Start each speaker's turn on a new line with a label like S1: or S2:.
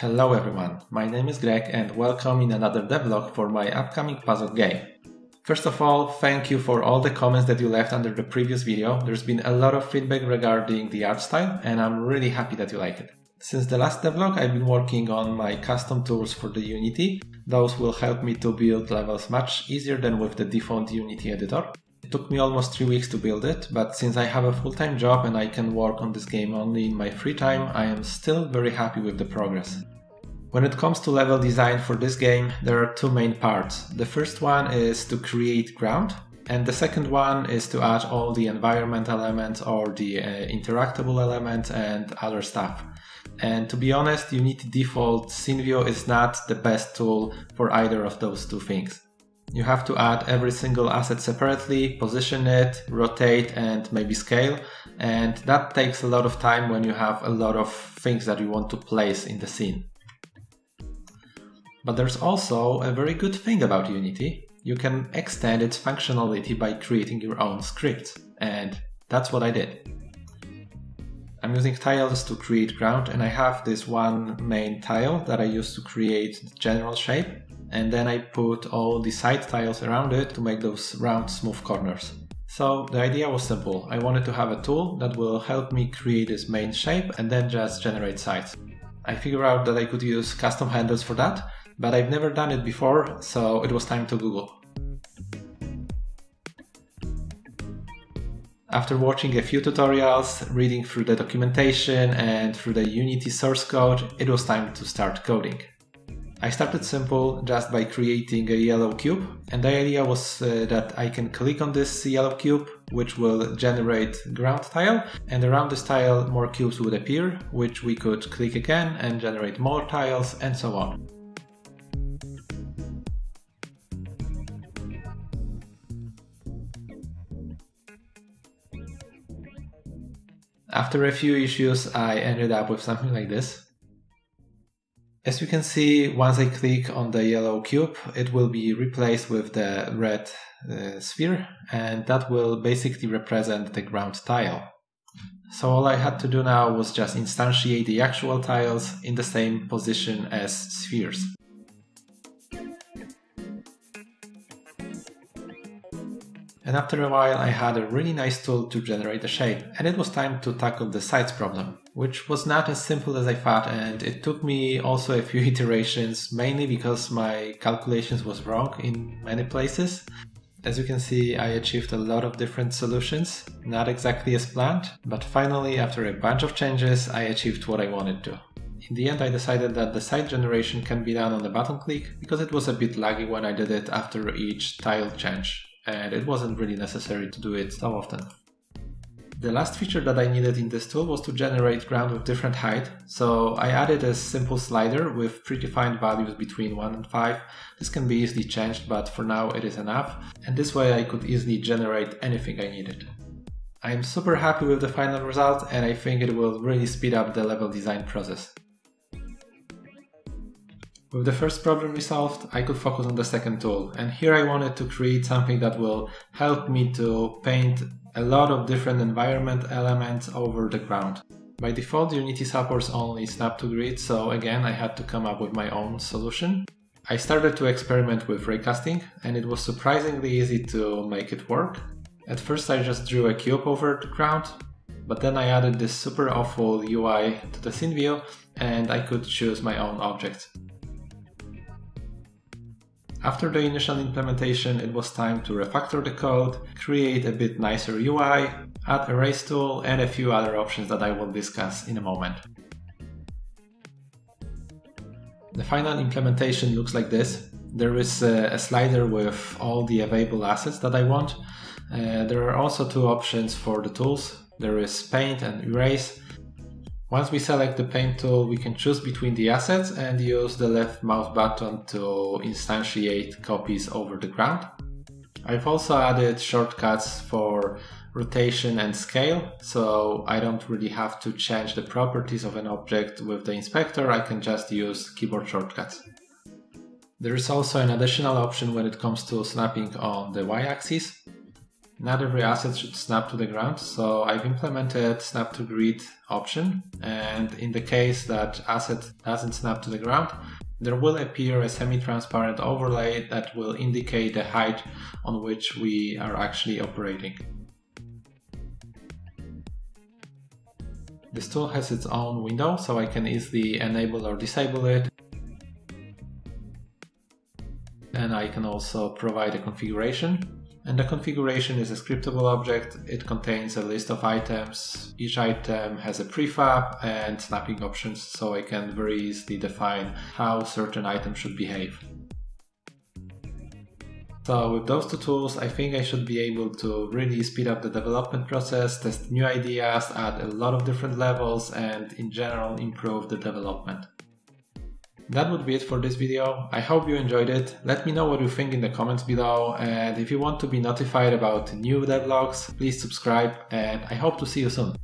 S1: Hello everyone, my name is Greg and welcome in another devlog for my upcoming puzzle game. First of all, thank you for all the comments that you left under the previous video. There's been a lot of feedback regarding the art style and I'm really happy that you like it. Since the last devlog I've been working on my custom tools for the Unity. Those will help me to build levels much easier than with the default Unity editor. It took me almost three weeks to build it, but since I have a full-time job and I can work on this game only in my free time, I am still very happy with the progress. When it comes to level design for this game, there are two main parts. The first one is to create ground, and the second one is to add all the environment elements or the uh, interactable elements and other stuff. And to be honest, Unity default scene view is not the best tool for either of those two things. You have to add every single asset separately, position it, rotate and maybe scale. And that takes a lot of time when you have a lot of things that you want to place in the scene. But there's also a very good thing about Unity. You can extend its functionality by creating your own scripts. And that's what I did. I'm using tiles to create ground and I have this one main tile that I use to create the general shape and then I put all the side tiles around it to make those round smooth corners. So the idea was simple. I wanted to have a tool that will help me create this main shape and then just generate sides. I figured out that I could use custom handles for that, but I've never done it before, so it was time to Google. After watching a few tutorials, reading through the documentation and through the Unity source code, it was time to start coding. I started simple just by creating a yellow cube and the idea was uh, that I can click on this yellow cube which will generate ground tile and around this tile more cubes would appear which we could click again and generate more tiles and so on. After a few issues I ended up with something like this. As you can see, once I click on the yellow cube, it will be replaced with the red uh, sphere, and that will basically represent the ground tile. So all I had to do now was just instantiate the actual tiles in the same position as spheres. And after a while I had a really nice tool to generate a shape, and it was time to tackle the sides problem which was not as simple as I thought, and it took me also a few iterations, mainly because my calculations was wrong in many places. As you can see, I achieved a lot of different solutions, not exactly as planned, but finally, after a bunch of changes, I achieved what I wanted to. In the end, I decided that the side generation can be done on the button click because it was a bit laggy when I did it after each tile change, and it wasn't really necessary to do it so often. The last feature that I needed in this tool was to generate ground with different height, so I added a simple slider with predefined values between 1 and 5. This can be easily changed, but for now it is enough, and this way I could easily generate anything I needed. I am super happy with the final result and I think it will really speed up the level design process. With the first problem resolved, I could focus on the second tool, and here I wanted to create something that will help me to paint a lot of different environment elements over the ground. By default, Unity supports only Snap to Grid, so again I had to come up with my own solution. I started to experiment with raycasting, and it was surprisingly easy to make it work. At first I just drew a cube over the ground, but then I added this super awful UI to the scene view, and I could choose my own objects. After the initial implementation, it was time to refactor the code, create a bit nicer UI, add erase tool, and a few other options that I will discuss in a moment. The final implementation looks like this. There is a, slider with all the available assets that I want. Uh, there are also two options for the tools. There is paint and erase, once we select the paint tool, we can choose between the assets and use the left mouse button to instantiate copies over the ground. I've also added shortcuts for rotation and scale, so I don't really have to change the properties of an object with the inspector, I can just use keyboard shortcuts. There is also an additional option when it comes to snapping on the y-axis. Not every asset should snap to the ground, so I've implemented snap to grid option. And in the case that asset doesn't snap to the ground, there will appear a semi-transparent overlay that will indicate the height on which we are actually operating. This tool has its own window, so I can easily enable or disable it. And I can also provide a configuration. And the configuration is a scriptable object. It contains a list of items. Each item has a prefab and snapping options, so I can very easily define how certain items should behave. So with those two tools, I think I should be able to really speed up the development process, test new ideas, add a lot of different levels, and in general improve the development. That would be it for this video. I hope you enjoyed it. Let me know what you think in the comments below and if you want to be notified about new devlogs, please subscribe and I hope to see you soon.